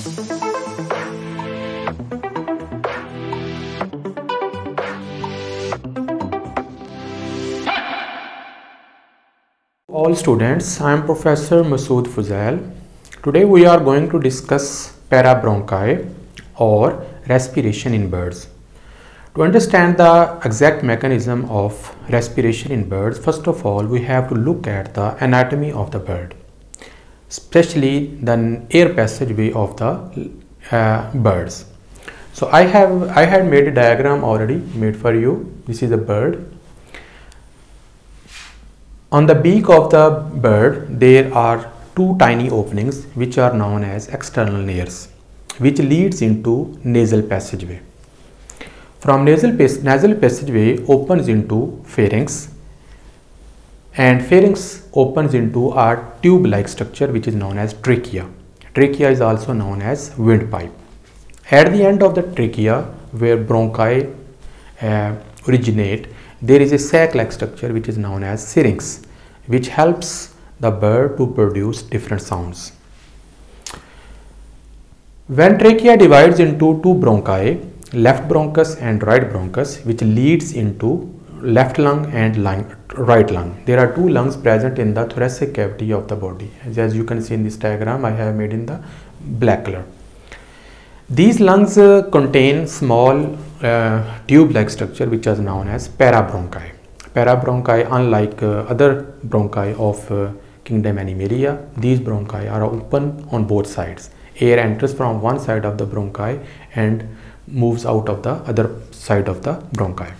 All students, I am Professor Masood Fuzail. Today we are going to discuss parabronchi or respiration in birds. To understand the exact mechanism of respiration in birds, first of all we have to look at the anatomy of the bird, especially the air passageway of the uh, birds. So I have I had made a diagram already made for you. This is a bird on the beak of the bird, there are two tiny openings which are known as external nares, which leads into nasal passageway. From nasal, nasal passageway opens into pharynx and pharynx opens into a tube-like structure which is known as trachea. Trachea is also known as windpipe. At the end of the trachea where bronchi uh, originate, there is a sac-like structure which is known as syrinx which helps the bird to produce different sounds. When trachea divides into two bronchi, left bronchus and right bronchus which leads into left lung and lung, right lung. There are two lungs present in the thoracic cavity of the body. As you can see in this diagram I have made in the black color. These lungs uh, contain small uh, tube-like structure which is known as parabronchi. Parabronchi, unlike uh, other bronchi of uh, kingdom Animalia, these bronchi are open on both sides. Air enters from one side of the bronchi and moves out of the other side of the bronchi.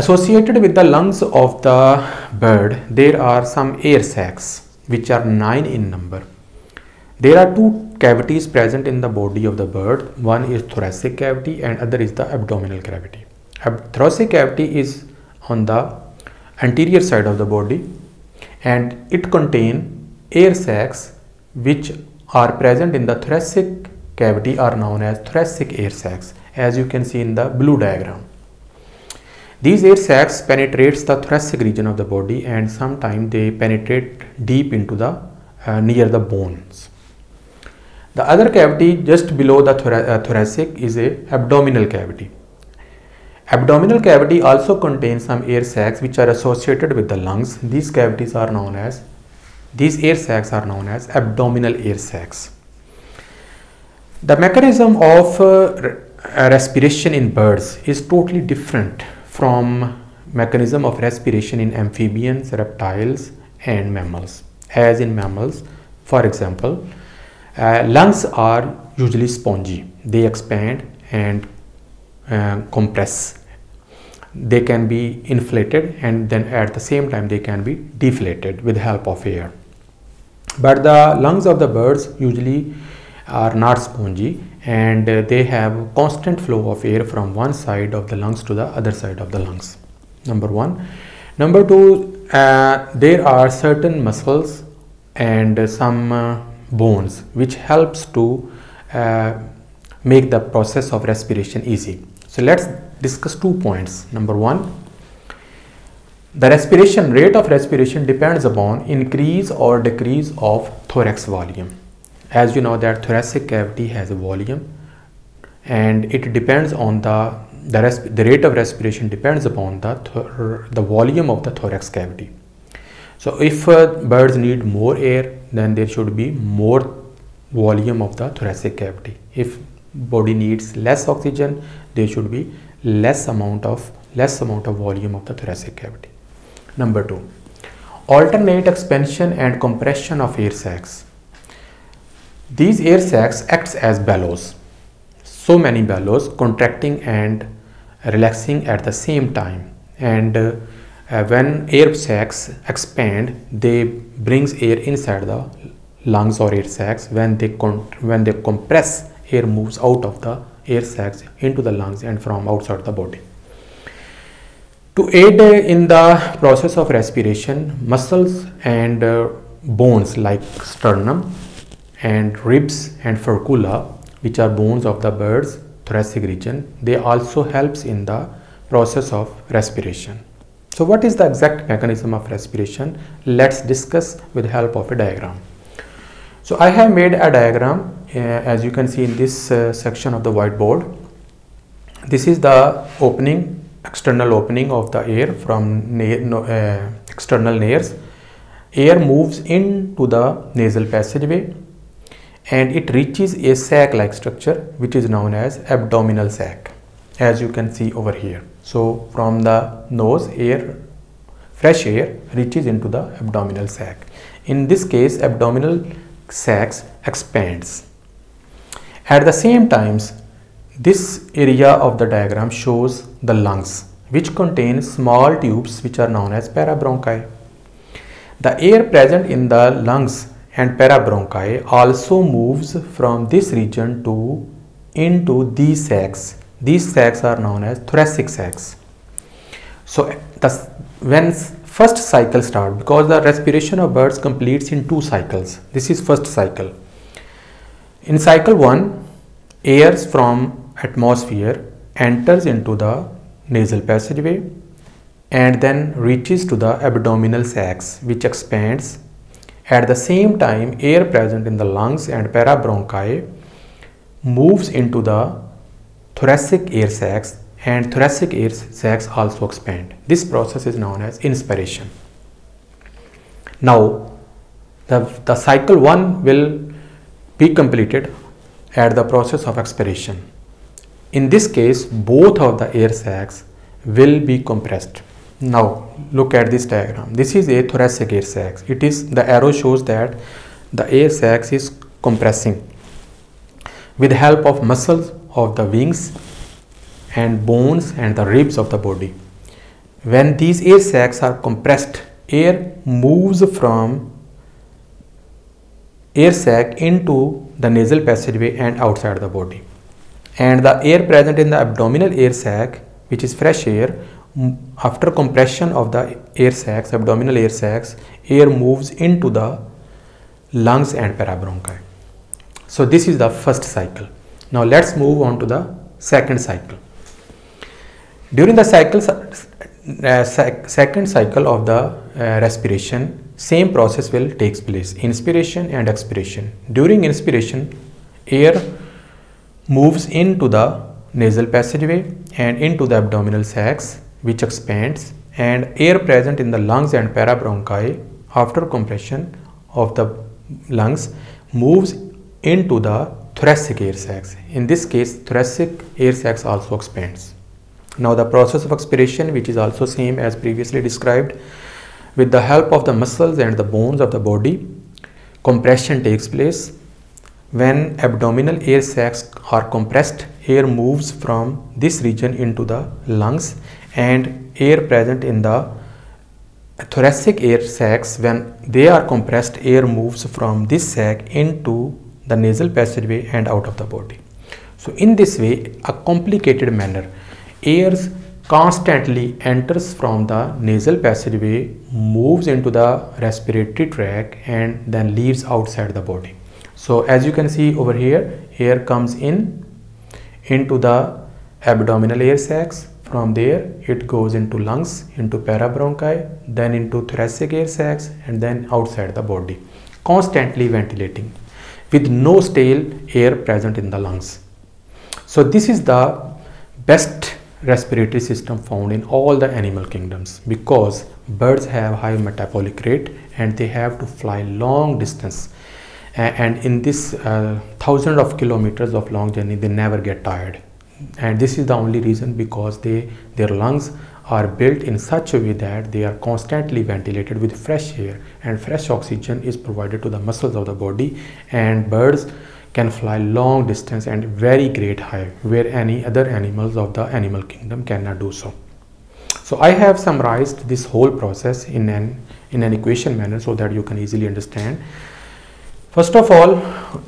Associated with the lungs of the bird, there are some air sacs which are nine in number. There are two cavities present in the body of the bird. One is thoracic cavity and other is the abdominal cavity. Thoracic cavity is on the anterior side of the body and it contain air sacs which are present in the thoracic cavity are known as thoracic air sacs as you can see in the blue diagram. These air sacs penetrates the thoracic region of the body and sometimes they penetrate deep into the uh, near the bones. The other cavity just below the uh, thoracic is a abdominal cavity. Abdominal cavity also contains some air sacs which are associated with the lungs. These cavities are known as, these air sacs are known as abdominal air sacs. The mechanism of uh, respiration in birds is totally different from mechanism of respiration in amphibians, reptiles and mammals. As in mammals, for example, uh, lungs are usually spongy. They expand and uh, compress. They can be inflated and then at the same time they can be deflated with help of air. But the lungs of the birds usually are not spongy and uh, they have constant flow of air from one side of the lungs to the other side of the lungs. Number one. Number two, uh, there are certain muscles and some bones which helps to uh, make the process of respiration easy. So let's discuss two points. Number one, the respiration rate of respiration depends upon increase or decrease of thorax volume. As you know that thoracic cavity has a volume and it depends on the the, the rate of respiration depends upon the the volume of the thorax cavity. So if uh, birds need more air, then there should be more volume of the thoracic cavity. If body needs less oxygen, there should be less amount of less amount of volume of the thoracic cavity. Number two, alternate expansion and compression of air sacs. These air sacs acts as bellows. So many bellows contracting and relaxing at the same time. And uh, when air sacs expand they brings air inside the lungs or air sacs. When they when they compress air moves out of the air sacs into the lungs and from outside the body. To aid in the process of respiration muscles and uh, bones like sternum and ribs and furcula which are bones of the bird's thoracic region they also helps in the process of respiration so what is the exact mechanism of respiration? Let's discuss with help of a diagram. So I have made a diagram uh, as you can see in this uh, section of the whiteboard. This is the opening, external opening of the air from uh, external nares. Air moves into the nasal passageway and it reaches a sac like structure which is known as abdominal sac as you can see over here. So from the nose air, fresh air reaches into the abdominal sac. In this case abdominal sacs expands. At the same times this area of the diagram shows the lungs which contain small tubes which are known as parabronchi. The air present in the lungs and parabronchi also moves from this region to into these sacs these sacs are known as thoracic sacs. So the, when first cycle start because the respiration of birds completes in two cycles. This is first cycle. In cycle 1 air from atmosphere enters into the nasal passageway and then reaches to the abdominal sacs which expands. At the same time air present in the lungs and parabronchi moves into the thoracic air sacs and thoracic air sacs also expand. This process is known as inspiration. Now, the, the cycle 1 will be completed at the process of expiration. In this case, both of the air sacs will be compressed. Now, look at this diagram. This is a thoracic air sac. It is, the arrow shows that the air sacs is compressing with the help of muscles of the wings and bones and the ribs of the body. When these air sacs are compressed, air moves from air sac into the nasal passageway and outside the body. And the air present in the abdominal air sac, which is fresh air, after compression of the air sacs, abdominal air sacs, air moves into the lungs and parabronchi. So this is the first cycle. Now let's move on to the second cycle. During the cycle, uh, second cycle of the uh, respiration, same process will takes place, inspiration and expiration. During inspiration, air moves into the nasal passageway and into the abdominal sacs which expands and air present in the lungs and parabronchi after compression of the lungs moves into the thoracic air sacs. In this case, thoracic air sacs also expands. Now the process of expiration, which is also same as previously described, with the help of the muscles and the bones of the body, compression takes place. When abdominal air sacs are compressed, air moves from this region into the lungs and air present in the thoracic air sacs when they are compressed air moves from this sac into the nasal passageway and out of the body. So in this way, a complicated manner, air constantly enters from the nasal passageway, moves into the respiratory tract and then leaves outside the body. So as you can see over here, air comes in into the abdominal air sacs. From there, it goes into lungs, into parabronchi, then into thoracic air sacs and then outside the body, constantly ventilating with no stale air present in the lungs. So this is the best respiratory system found in all the animal kingdoms because birds have high metabolic rate and they have to fly long distance. And in this uh, thousands of kilometers of long journey they never get tired and this is the only reason because they their lungs are built in such a way that they are constantly ventilated with fresh air and fresh oxygen is provided to the muscles of the body and birds can fly long distance and very great height where any other animals of the animal kingdom cannot do so. So I have summarized this whole process in an in an equation manner so that you can easily understand. First of all,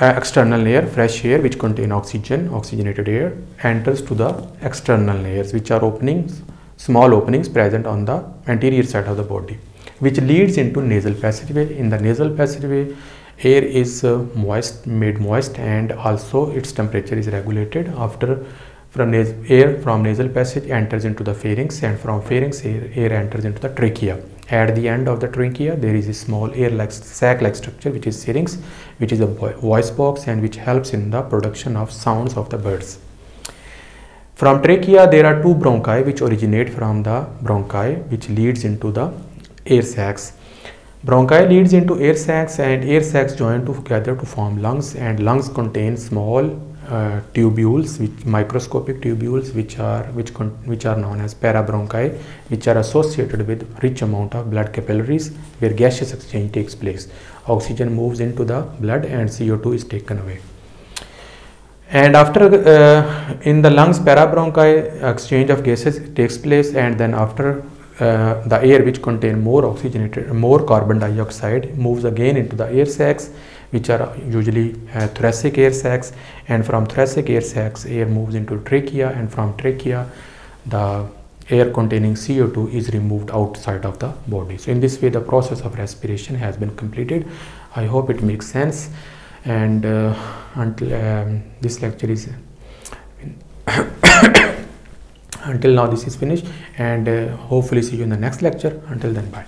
uh, external nares, fresh air which contain oxygen, oxygenated air enters to the external nares which are openings small openings present on the anterior side of the body which leads into nasal passageway. In the nasal passageway air is uh, moist made moist and also its temperature is regulated after from air from nasal passage enters into the pharynx and from pharynx air, air enters into the trachea. At the end of the trachea there is a small air like sac like structure which is syrinx which is a voice box and which helps in the production of sounds of the birds. From trachea there are two bronchi which originate from the bronchi which leads into the air sacs. Bronchi leads into air sacs and air sacs join together to form lungs and lungs contain small uh, tubules which microscopic tubules which are which which are known as parabronchi which are associated with rich amount of blood capillaries where gaseous exchange takes place. Oxygen moves into the blood and co2 is taken away. And after uh, in the lungs parabronchi exchange of gases takes place and then after uh, the air which contain more oxygenated more carbon dioxide moves again into the air sacs which are usually uh, thoracic air sacs. And from thoracic air sacs air moves into trachea. And from trachea the air containing CO2 is removed outside of the body. So in this way the process of respiration has been completed. I hope it makes sense. And uh, until um, this lecture is until now this is finished. And uh, hopefully see you in the next lecture. Until then bye